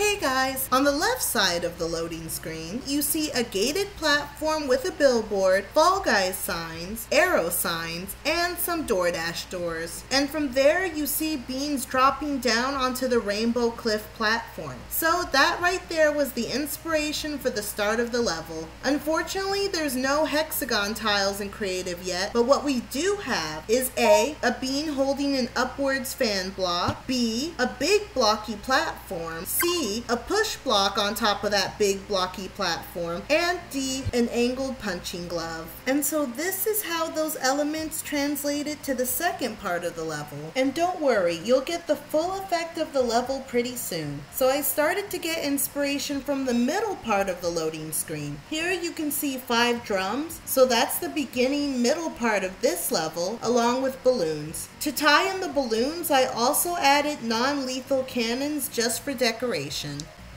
Hey guys! On the left side of the loading screen, you see a gated platform with a billboard, Fall Guys signs, arrow signs, and some DoorDash doors. And from there, you see beans dropping down onto the Rainbow Cliff platform. So that right there was the inspiration for the start of the level. Unfortunately, there's no hexagon tiles in Creative yet, but what we do have is A, a bean holding an upwards fan block, B, a big blocky platform, C, a push block on top of that big blocky platform, and D, an angled punching glove. And so this is how those elements translated to the second part of the level. And don't worry, you'll get the full effect of the level pretty soon. So I started to get inspiration from the middle part of the loading screen. Here you can see five drums, so that's the beginning middle part of this level, along with balloons. To tie in the balloons, I also added non-lethal cannons just for decoration.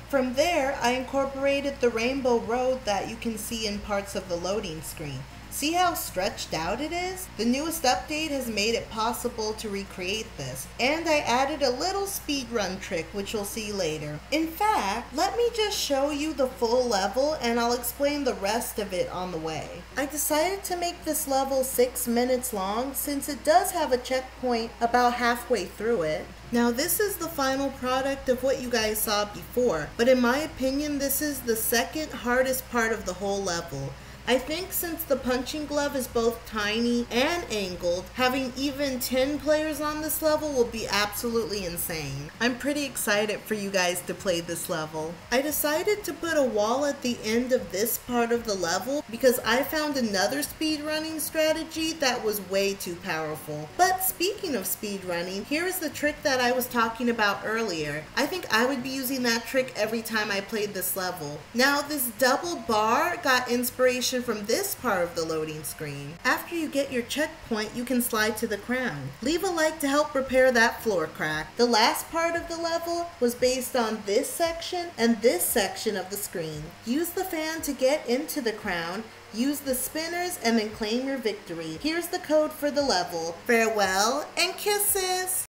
From there, I incorporated the rainbow road that you can see in parts of the loading screen. See how stretched out it is? The newest update has made it possible to recreate this, and I added a little speedrun trick which you'll see later. In fact, let me just show you the full level and I'll explain the rest of it on the way. I decided to make this level 6 minutes long since it does have a checkpoint about halfway through it. Now this is the final product of what you guys saw before, but in my opinion this is the second hardest part of the whole level. I think since the punching glove is both tiny and angled, having even 10 players on this level will be absolutely insane. I'm pretty excited for you guys to play this level. I decided to put a wall at the end of this part of the level because I found another speedrunning strategy that was way too powerful. But speaking of speedrunning, here is the trick that I was talking about earlier. I think I would be using that trick every time I played this level. Now this double bar got inspiration from this part of the loading screen. After you get your checkpoint, you can slide to the crown. Leave a like to help repair that floor crack. The last part of the level was based on this section and this section of the screen. Use the fan to get into the crown Use the spinners and then claim your victory. Here's the code for the level. Farewell and kisses!